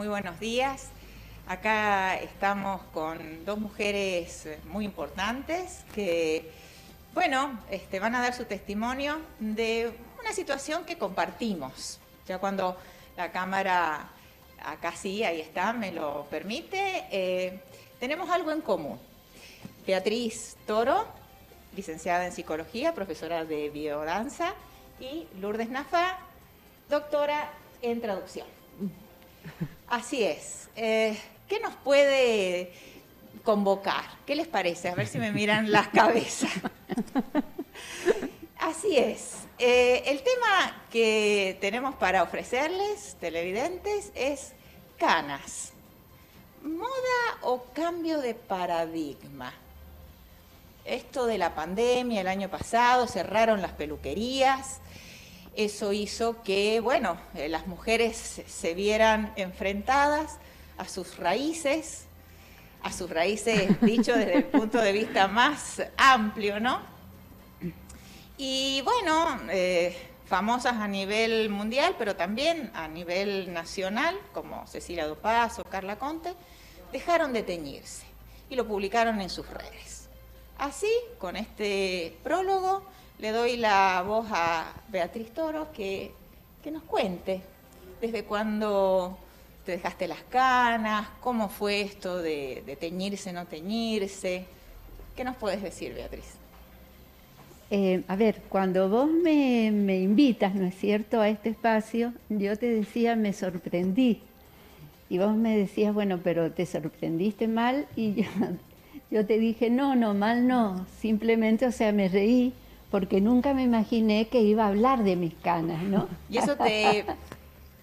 Muy buenos días. Acá estamos con dos mujeres muy importantes que, bueno, este, van a dar su testimonio de una situación que compartimos. Ya cuando la cámara, acá sí, ahí está, me lo permite, eh, tenemos algo en común. Beatriz Toro, licenciada en psicología, profesora de biodanza, y Lourdes Nafa, doctora en traducción. Así es. Eh, ¿Qué nos puede convocar? ¿Qué les parece? A ver si me miran las cabezas. Así es. Eh, el tema que tenemos para ofrecerles, televidentes, es canas. ¿Moda o cambio de paradigma? Esto de la pandemia el año pasado, cerraron las peluquerías, eso hizo que, bueno, eh, las mujeres se vieran enfrentadas a sus raíces, a sus raíces, dicho desde el punto de vista más amplio, ¿no? Y bueno, eh, famosas a nivel mundial, pero también a nivel nacional, como Cecilia Dupaz o Carla Conte, dejaron de teñirse y lo publicaron en sus redes. Así, con este prólogo, le doy la voz a Beatriz Toro que, nos cuente desde cuándo te dejaste las canas, cómo fue esto de, de teñirse, no teñirse. ¿Qué nos puedes decir, Beatriz? Eh, a ver, cuando vos me, me, invitas, ¿no es cierto?, a este espacio, yo te decía, me sorprendí. Y vos me decías, bueno, pero te sorprendiste mal. Y yo, yo te dije, no, no, mal no. Simplemente, o sea, me reí porque nunca me imaginé que iba a hablar de mis canas, ¿no? ¿Y eso te,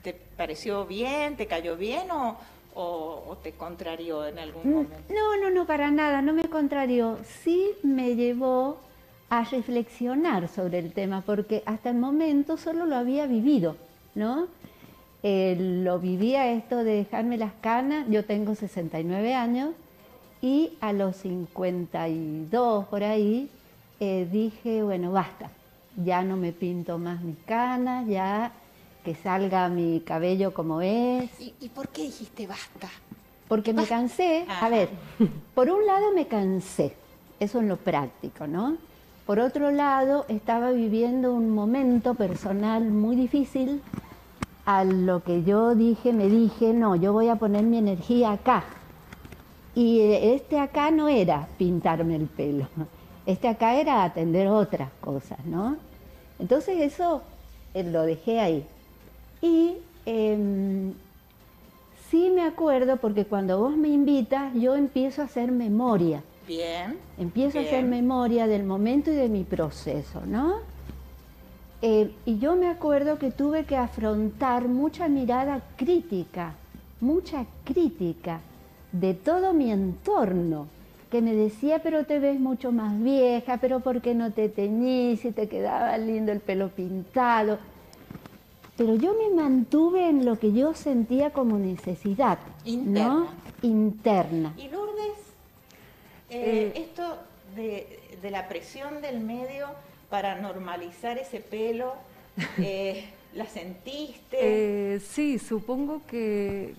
te pareció bien, te cayó bien o, o, te contrarió en algún mm, momento? No, no, no, para nada, no me contrarió. Sí me llevó a reflexionar sobre el tema, porque hasta el momento solo lo había vivido, ¿no? lo vivía esto de dejarme las canas, yo tengo 69 años, y a los 52 por ahí eh, dije, bueno, basta, ya no me pinto más mis canas, ya que salga mi cabello como es. ¿Y, por qué dijiste basta? Porque me cansé, a ver, por un lado me cansé, eso en lo práctico, ¿no? Por otro lado, estaba viviendo un momento personal muy difícil, a lo que yo dije, me dije, no, yo voy a poner mi energía acá. Y este acá no era pintarme el pelo, este acá era atender otras cosas, ¿no? Entonces eso eh, lo dejé ahí. Y em, sí me acuerdo porque cuando vos me invitas yo empiezo a hacer memoria. Bien. Empiezo a hacer memoria del momento y de mi proceso, ¿no? Eh, y yo me acuerdo que tuve que afrontar mucha mirada crítica, mucha crítica de todo mi entorno que me decía, pero te ves mucho más vieja, pero ¿por qué no te teñís y te quedaba lindo el pelo pintado? Pero yo me mantuve en lo que yo sentía como necesidad, Interna. ¿no? Interna. Y Lourdes, eh, eh, esto de, la presión del medio para normalizar ese pelo, eh, ¿La sentiste? Eh, sí, supongo que,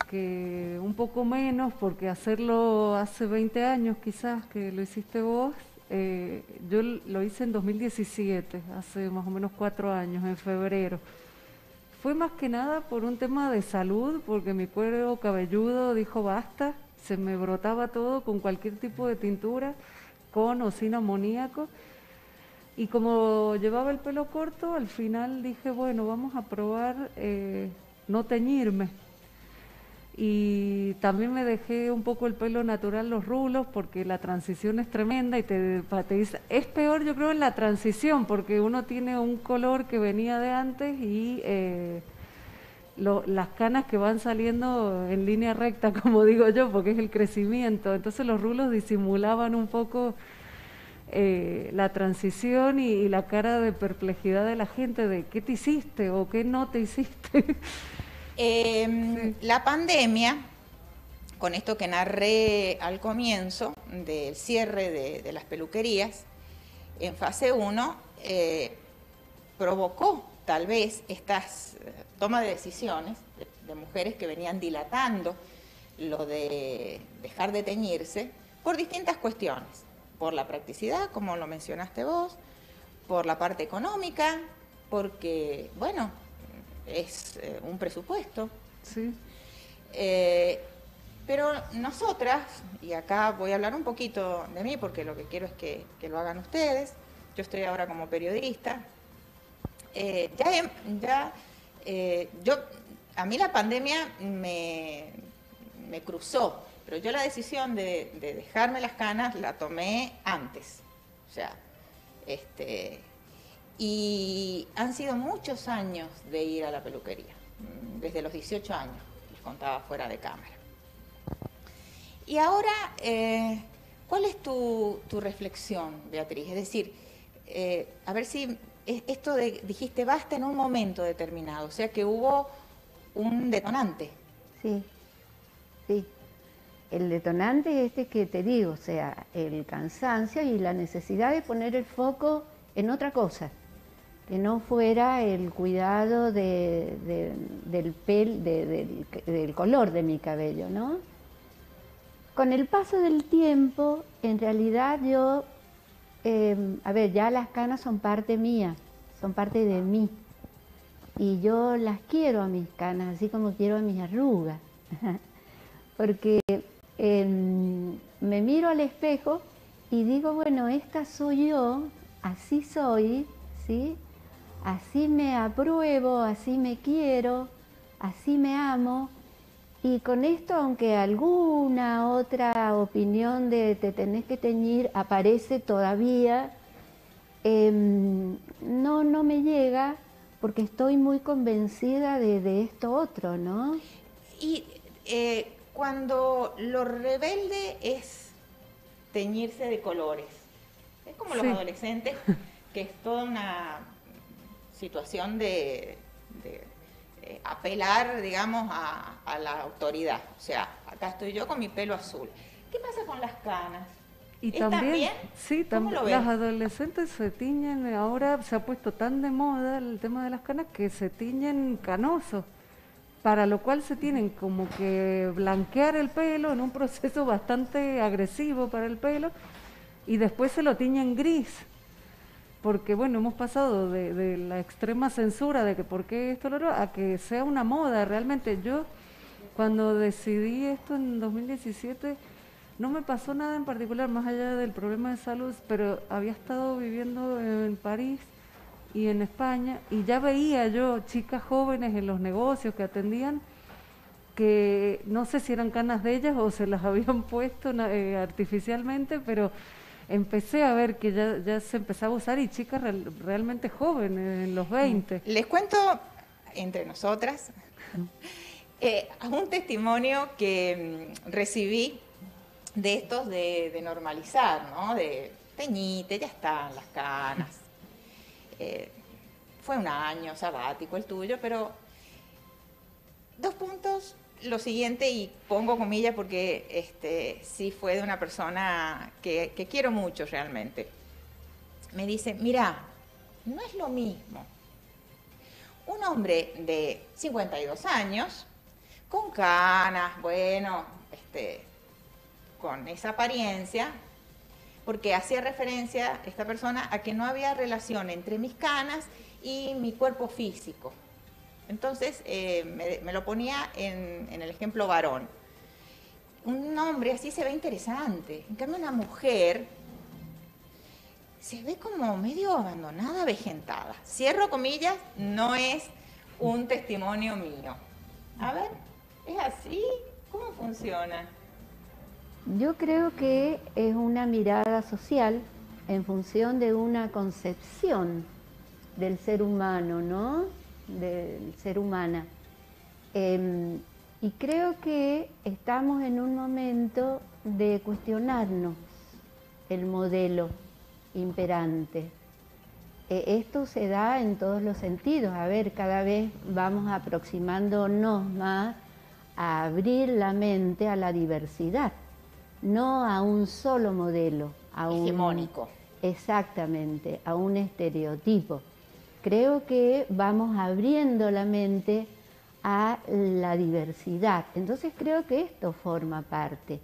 un poco menos, porque hacerlo hace 20 años quizás que lo hiciste vos, eh, yo lo hice en 2017, hace más o menos cuatro años, en febrero. Fue más que nada por un tema de salud, porque mi cuero cabelludo dijo basta, se me brotaba todo con cualquier tipo de tintura, con o sin amoníaco. Y como llevaba el pelo corto, al final dije, bueno, vamos a probar eh, no teñirme. Y también me dejé un poco el pelo natural, los rulos, porque la transición es tremenda y te, te dice, es peor yo creo en la transición, porque uno tiene un color que venía de antes y eh, las canas que van saliendo en línea recta, como digo yo, porque es el crecimiento. Entonces los rulos disimulaban un poco eh, la transición y, la cara de perplejidad de la gente de qué te hiciste o qué no te hiciste. Em, la pandemia, con esto que narré al comienzo del cierre de, las peluquerías, en fase 1, eh, provocó tal vez estas eh, toma de decisiones de mujeres que venían dilatando lo de dejar de teñirse por distintas cuestiones, por la practicidad, como lo mencionaste vos, por la parte económica, porque, bueno, es eh, un presupuesto. Sí. Eh, pero nosotras, y acá voy a hablar un poquito de mí porque lo que quiero es que, lo hagan ustedes, yo estoy ahora como periodista, eh, ya, ya yo, a mí la pandemia me, me cruzó, pero yo la decisión de, dejarme las canas la tomé antes. O sea, este, y han sido muchos años de ir a la peluquería, mm, desde los 18 años, les contaba fuera de cámara. Y ahora, eh, ¿cuál es tu, reflexión, Beatriz? Es decir, eh, a ver si esto dijiste basta en un momento determinado, o sea que hubo un detonante. Sí, sí. El detonante es este que te digo, o sea, el cansancio y la necesidad de poner el foco en otra cosa, que no fuera el cuidado del, pel, del, color de mi cabello, ¿no? Con el paso del tiempo, en realidad yo, em, a ver, ya las canas son parte mía, son parte de mí. Y yo las quiero a mis canas, así como quiero a mis arrugas. Porque em, me miro al espejo y digo, bueno, esta soy yo, así soy, ¿sí? Así me apruebo, así me quiero, así me amo. Y con esto, aunque alguna otra opinión de te tenés que teñir aparece todavía, em, no, no me llega porque estoy muy convencida de, esto otro, ¿no? Eh, cuando lo rebelde es teñirse de colores, es como los adolescentes, que es toda una situación de, eh, apelar, digamos, a, la autoridad. O sea, acá estoy yo con mi pelo azul. ¿Qué pasa con las canas? Y también, sí, también las adolescentes se tiñen, ahora se ha puesto tan de moda el tema de las canas que se tiñen canosos, para lo cual se tienen como que blanquear el pelo en un proceso bastante agresivo para el pelo y después se lo tiñen gris. Porque bueno, hemos pasado de, la extrema censura de que por qué esto lo a que sea una moda realmente. Yo cuando decidí esto en 2017 no me pasó nada en particular, más allá del problema de salud, pero había estado viviendo en París y en España y ya veía yo chicas jóvenes en los negocios que atendían que no sé si eran canas de ellas o se las habían puesto eh, artificialmente, pero empecé a ver que ya, se empezaba a usar y chicas realmente jóvenes, en los 20. Les cuento entre nosotras eh, un testimonio que mm, recibí de estos de, normalizar, ¿no? De teñite, ya están las canas. Eh, fue un año sabático el tuyo, pero dos puntos. Lo siguiente, y pongo comillas porque este, sí fue de una persona que, que quiero mucho realmente. Me dice, mira, no es lo mismo. Un hombre de 52 años, con canas, bueno, este, con esa apariencia, porque hacía referencia esta persona a que no había relación entre mis canas y mi cuerpo físico. Entonces eh, me, lo ponía en, el ejemplo varón. Un hombre así se ve interesante. En cambio, una mujer se ve como medio abandonada, vegetada. Cierro comillas, no es un testimonio mío. A ver, ¿es así? ¿Cómo funciona? Yo creo que es una mirada social en función de una concepción del ser humano, ¿no? Del ser humana. Em, y creo que estamos en un momento de cuestionarnos el modelo imperante. E, esto se da en todos los sentidos. A ver, cada vez vamos aproximándonos más a abrir la mente a la diversidad no a un solo modelo, a un hegemónico. Exactamente, a un estereotipo. Creo que vamos abriendo la mente a la diversidad. Entonces creo que esto forma parte.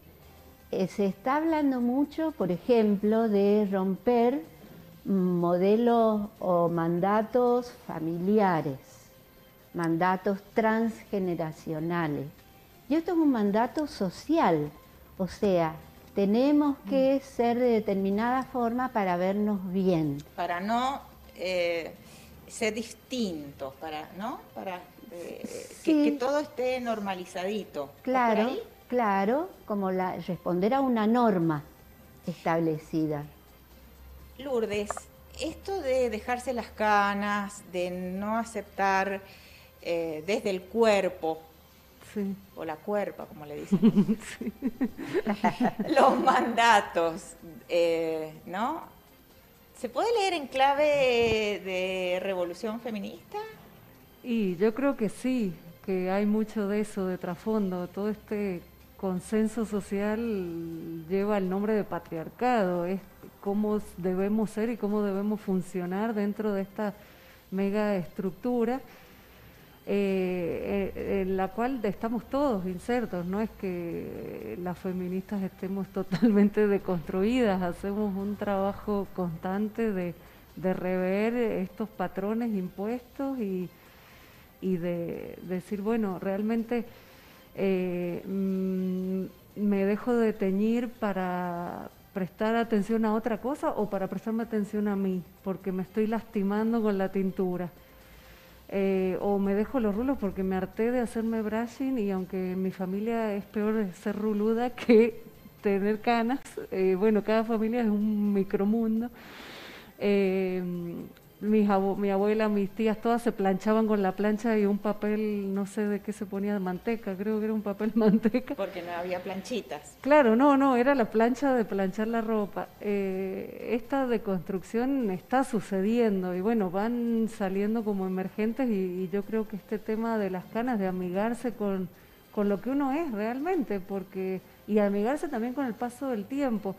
Eh, se está hablando mucho, por ejemplo, de romper modelos o mandatos familiares, mandatos transgeneracionales. Y esto es un mandato social, o sea, tenemos que ser de determinada forma para vernos bien. Para no eh, ser distintos, para, ¿no? Para eh, que, todo esté normalizadito. Claro, claro, como la, responder a una norma establecida. Lourdes, esto de dejarse las canas, de no aceptar eh, desde el cuerpo, o la cuerpa, como le dicen, los mandatos, eh, ¿no? ¿Se puede leer en clave de revolución feminista? Y yo creo que sí, que hay mucho de eso de trasfondo, todo este consenso social lleva el nombre de patriarcado, es cómo debemos ser y cómo debemos funcionar dentro de esta mega estructura eh, eh, en la cual estamos todos insertos, no es que las feministas estemos totalmente deconstruidas, hacemos un trabajo constante de, de rever estos patrones impuestos y, de, decir, bueno, realmente eh, mm, me dejo de teñir para prestar atención a otra cosa o para prestarme atención a mí, porque me estoy lastimando con la tintura. Eh, o me dejo los rulos porque me harté de hacerme brushing y aunque mi familia es peor ser ruluda que tener canas, eh, bueno, cada familia es un micromundo. Eh, mis mi abuela, mis tías, todas se planchaban con la plancha y un papel, no sé de qué se ponía, de manteca, creo que era un papel manteca. Porque no había planchitas. Claro, no, no, era la plancha de planchar la ropa. Eh, esta deconstrucción está sucediendo y bueno, van saliendo como emergentes y, yo creo que este tema de las canas, de amigarse con, con lo que uno es realmente, porque y amigarse también con el paso del tiempo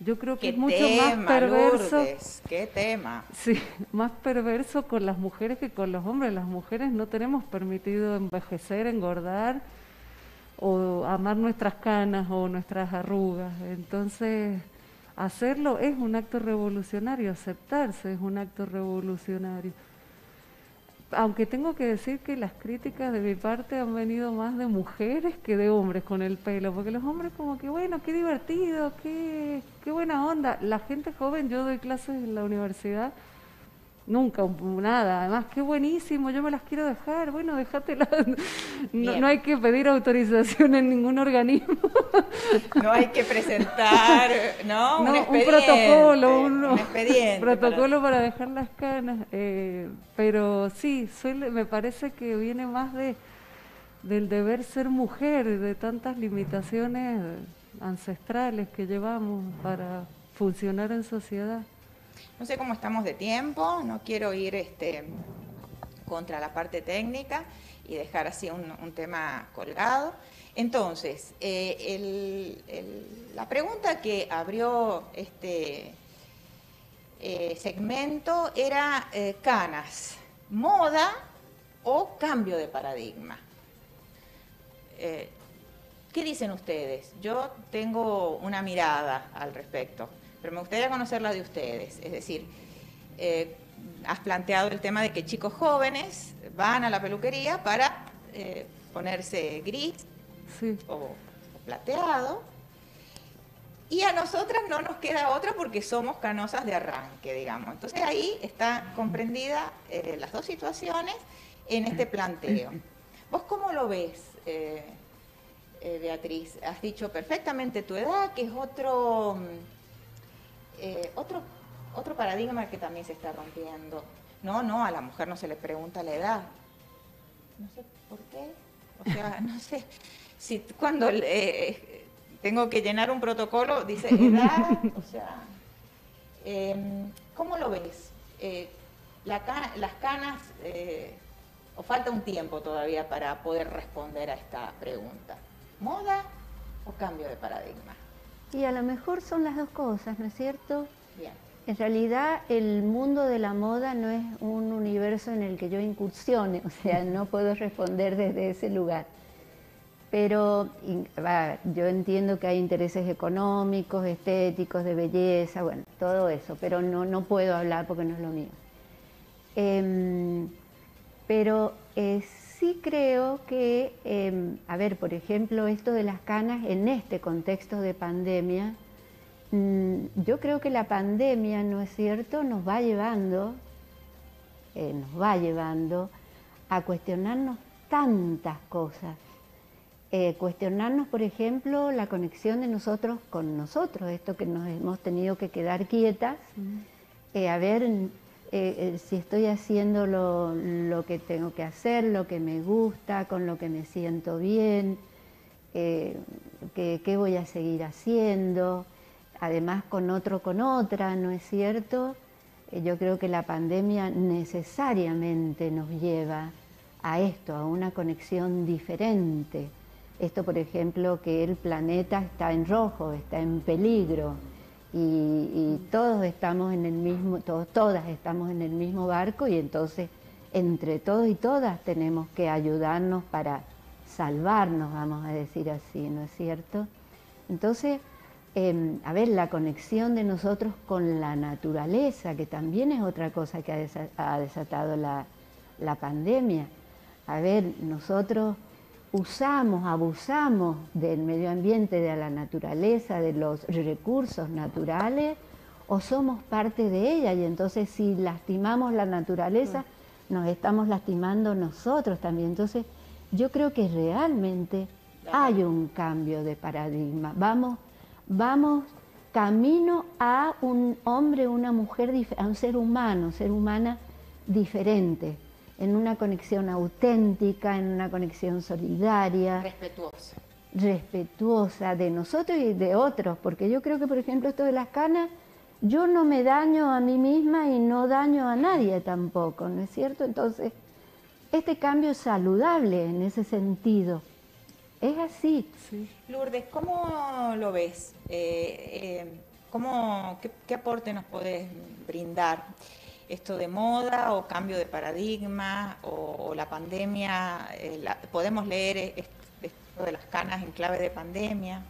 yo creo que es mucho más perverso. qué tema. Sí, más perverso con las mujeres que con los hombres. Las mujeres no tenemos permitido envejecer, engordar o amar nuestras canas o nuestras arrugas. Entonces, hacerlo es un acto revolucionario, aceptarse es un acto revolucionario aunque tengo que decir que las críticas de mi parte han venido más de mujeres que de hombres con el pelo, porque los hombres como que, bueno, qué divertido, qué, qué buena onda. La gente joven, yo doy clases en la universidad, nunca, nada. Además, qué buenísimo, yo me las quiero dejar. Bueno, déjatelas. No, no, hay que pedir autorización en ningún organismo. No hay que presentar, ¿no? un, protocolo, un, expediente. Protocolo para... dejar las canas. Eh, pero sí, me parece que viene más de del deber ser mujer, de tantas limitaciones ancestrales que llevamos para funcionar en sociedad. No sé cómo estamos de tiempo, no quiero ir este, contra la parte técnica y dejar así un, tema colgado. Entonces, eh, la pregunta que abrió este eh, segmento era eh, canas, moda o cambio de paradigma. ¿Qué dicen ustedes? Yo tengo una mirada al respecto pero me gustaría conocer la de ustedes. Es decir, eh, has planteado el tema de que chicos jóvenes van a la peluquería para eh, ponerse gris o, plateado. Y a nosotras no nos queda otra porque somos canosas de arranque, digamos. Entonces ahí está comprendida eh, las dos situaciones en este planteo. ¿Vos cómo lo ves, Beatriz? Has dicho perfectamente tu edad, que es otro mm, eh, otro, otro paradigma que también se está rompiendo. No, no, a la mujer no se le pregunta la edad. No sé por qué. O sea, no sé. Si cuando eh, tengo que llenar un protocolo, dice edad, o sea. Em, ¿Cómo lo ves? Eh, las canas, o falta un tiempo todavía para poder responder a esta pregunta. ¿Moda o cambio de paradigma? Y a lo mejor son las dos cosas, ¿no es cierto? Bien. en realidad el mundo de la moda no es un universo en el que yo incursione, o sea, no puedo responder desde ese lugar. Pero yo entiendo que hay intereses económicos, estéticos, de belleza, bueno, todo eso, pero no, no puedo hablar porque no es lo mío. Em, pero eh, sí creo que, em, a ver, por ejemplo, esto de las canas en este contexto de pandemia, mm, yo creo que la pandemia, ¿no es cierto?, nos va llevando, eh, nos va llevando a cuestionarnos tantas cosas. Eh, cuestionarnos, por ejemplo, la conexión de nosotros con nosotros, esto que nos hemos tenido que quedar quietas, a ver eh, eh, si estoy haciendo lo, que tengo que hacer, lo que me gusta, con lo que me siento bien, eh, qué voy a seguir haciendo, además con otro, con otra, ¿no es cierto? yo creo que la pandemia necesariamente nos lleva a esto, a una conexión diferente. Esto, por ejemplo, que el planeta está en rojo, está en peligro, y, todos estamos en el mismo, todos, todas estamos en el mismo barco y entonces entre todos y todas tenemos que ayudarnos para salvarnos, vamos a decir así, ¿no es cierto? Entonces, em, a ver, la conexión de nosotros con la naturaleza, que también es otra cosa que ha, desatado la, la pandemia. A ver, nosotros usamos, abusamos del medio ambiente, de la naturaleza, de los recursos naturales, o somos parte de ella y entonces si lastimamos la naturaleza, nos estamos lastimando nosotros también. Entonces yo creo que realmente hay un cambio de paradigma. Vamos, vamos camino a un hombre, una mujer, a un ser humano, ser humana diferente en una conexión auténtica, en una conexión solidaria. Respetuosa. Respetuosa de nosotros y de otros, porque yo creo que, por ejemplo, esto de las canas, yo no me daño a mí misma y no daño a nadie tampoco, ¿no es cierto? Entonces, este cambio es saludable en ese sentido. Es así. Lourdes, ¿cómo lo ves? Eh, eh, ¿cómo, qué, ¿Qué aporte nos podés brindar? Esto de moda o cambio de paradigma o, la pandemia, eh, podemos leer esto de las canas en clave de pandemia.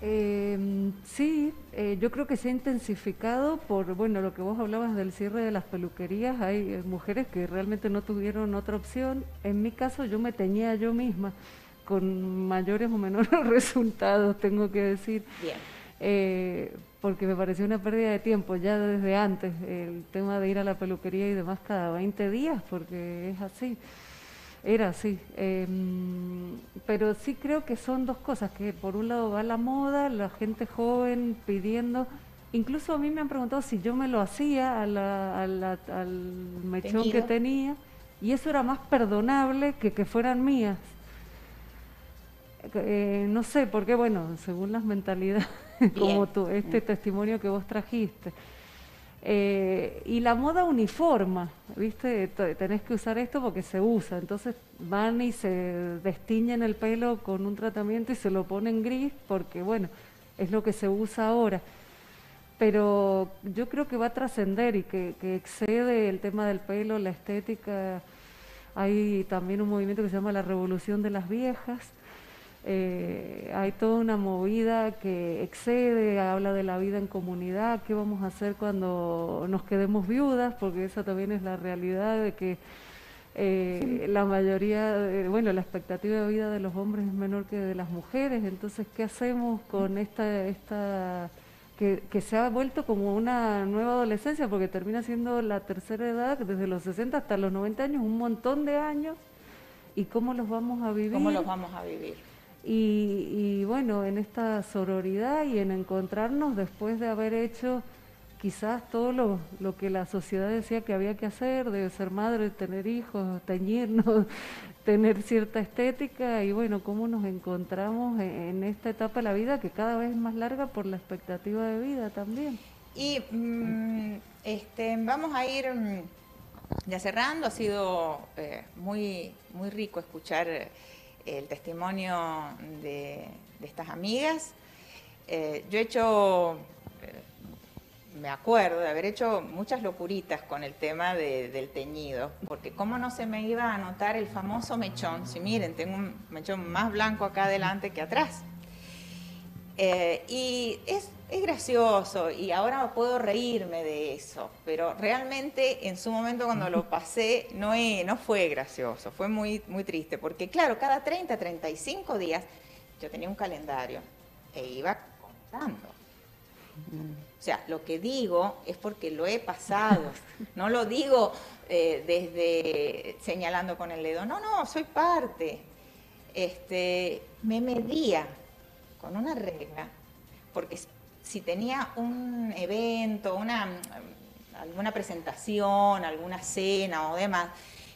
Em, sí, eh, yo creo que se ha intensificado por, bueno, lo que vos hablabas del cierre de las peluquerías, hay eh, mujeres que realmente no tuvieron otra opción. En mi caso yo me teñía yo misma, con mayores o menores resultados, tengo que decir. Bien porque me pareció una pérdida de tiempo ya desde antes, el tema de ir a la peluquería y demás cada 20 días, porque es así, era así. Em, pero sí creo que son dos cosas, que por un lado va la moda, la gente joven pidiendo, incluso a mí me han preguntado si yo me lo hacía a al mechón que tenía, y eso era más perdonable que que fueran mías. Eh, no sé, porque bueno, según las mentalidades como tú, este testimonio que vos trajiste. Eh, y la moda uniforma, ¿viste? Tenés que usar esto porque se usa. Entonces van y se destiñen el pelo con un tratamiento y se lo ponen gris porque, bueno, es lo que se usa ahora. Pero yo creo que va a trascender y que, que excede el tema del pelo, la estética. Hay también un movimiento que se llama la revolución de las viejas eh, hay toda una movida que excede, habla de la vida en comunidad, qué vamos a hacer cuando nos quedemos viudas, porque esa también es la realidad de que eh, la mayoría, bueno, la expectativa de vida de los hombres es menor que de las mujeres, entonces, ¿qué hacemos con esta, esta que, que se ha vuelto como una nueva adolescencia, porque termina siendo la tercera edad, desde los 60 hasta los 90 años, un montón de años, ¿y cómo los vamos a vivir? ¿Cómo los vamos a vivir? Y, bueno, en esta sororidad y en encontrarnos después de haber hecho quizás todo lo, lo, que la sociedad decía que había que hacer, de ser madre, tener hijos, teñirnos, tener cierta estética y bueno, cómo nos encontramos en, esta etapa de la vida que cada vez es más larga por la expectativa de vida también. Y mm, este, vamos a ir mm, ya cerrando, ha sido eh, muy, muy rico escuchar el testimonio de, estas amigas. Eh, yo he hecho eh, me acuerdo de haber hecho muchas locuritas con el tema del teñido, porque cómo no se me iba a notar el famoso mechón, si miren, tengo un mechón más blanco acá adelante que atrás. Eh, y es, gracioso y ahora puedo reírme de eso, pero realmente en su momento cuando lo pasé no, no fue gracioso, fue muy, muy triste, porque claro, cada 30, 35 días yo tenía un calendario e iba contando. O sea, lo que digo es porque lo he pasado, no lo digo eh, desde señalando con el dedo, no, no, soy parte. Este, me medía con una regla, porque si tenía un evento, una, alguna presentación, alguna cena o demás,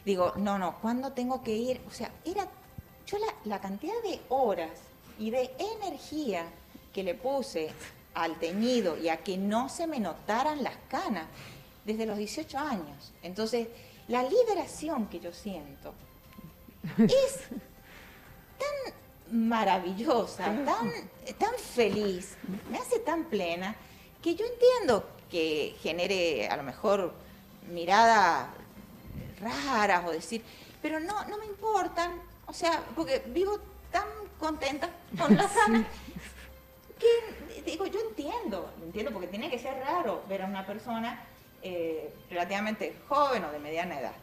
digo, no, no, ¿cuándo tengo que ir? O sea, era yo la, la cantidad de horas y de energía que le puse al teñido y a que no se me notaran las canas desde los 18 años. Entonces, la liberación que yo siento es tan maravillosa, tan, tan feliz, me hace tan plena, que yo entiendo que genere a lo mejor miradas raras o decir, pero no, no me importan, o sea, porque vivo tan contenta con la sana que digo, yo entiendo, entiendo porque tiene que ser raro ver a una persona eh, relativamente joven o de mediana edad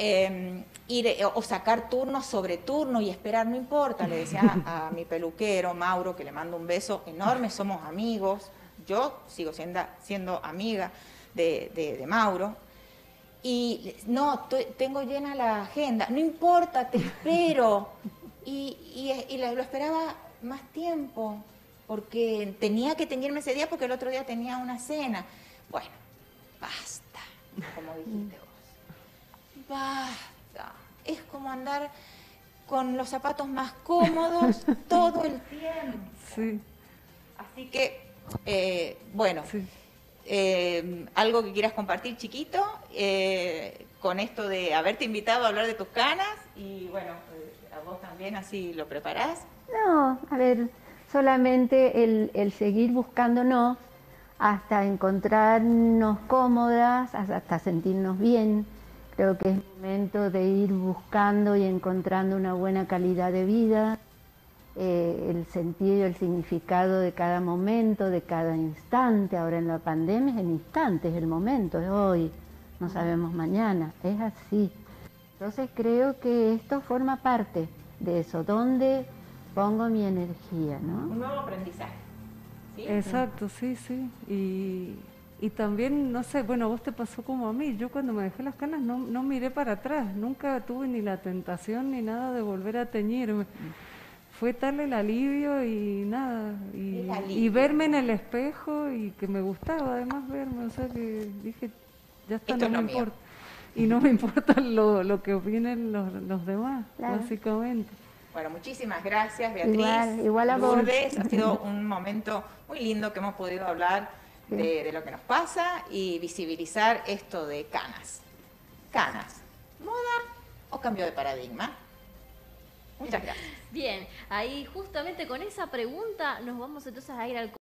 Em, ir, eh, o sacar turnos sobre turno y esperar, no importa, le decía a, mi peluquero, Mauro, que le mando un beso enorme, somos amigos, yo sigo siendo, siendo amiga de, Mauro, y no, tengo llena la agenda, no importa, te espero, y, y, lo esperaba más tiempo, porque tenía que tenerme ese día porque el otro día tenía una cena. Bueno, basta, como dijiste basta. Es como andar con los zapatos más cómodos todo el tiempo. Sí. Así que, eh, bueno, eh, algo que quieras compartir, chiquito, eh, con esto de haberte invitado a hablar de tus canas y bueno, a vos también así lo preparás. No, a ver, solamente el, el seguir buscándonos hasta encontrarnos cómodas, hasta sentirnos bien Creo que es momento de ir buscando y encontrando una buena calidad de vida, eh, el sentido y el significado de cada momento, de cada instante. Ahora en la pandemia es el instante, es el momento, es hoy, no sabemos mañana, es así. Entonces creo que esto forma parte de eso, ¿dónde pongo mi energía? ¿no? Un nuevo aprendizaje. Exacto, sí, sí. Y y también, no sé, bueno, vos te pasó como a mí. Yo cuando me dejé las canas no, no miré para atrás. Nunca tuve ni la tentación ni nada de volver a teñirme. Fue tal el alivio y nada. Y, verme en el espejo y que me gustaba además verme. O sea que dije, ya está, no me importa. Y no me importa lo, lo que opinen los, los demás, básicamente. Bueno, muchísimas gracias, Beatriz. Igual, igual a vos. Ha sido un momento muy lindo que hemos podido hablar de, lo que nos pasa y visibilizar esto de canas. Canas, moda o cambio de paradigma. Muchas gracias. Bien, ahí justamente con esa pregunta nos vamos entonces a ir al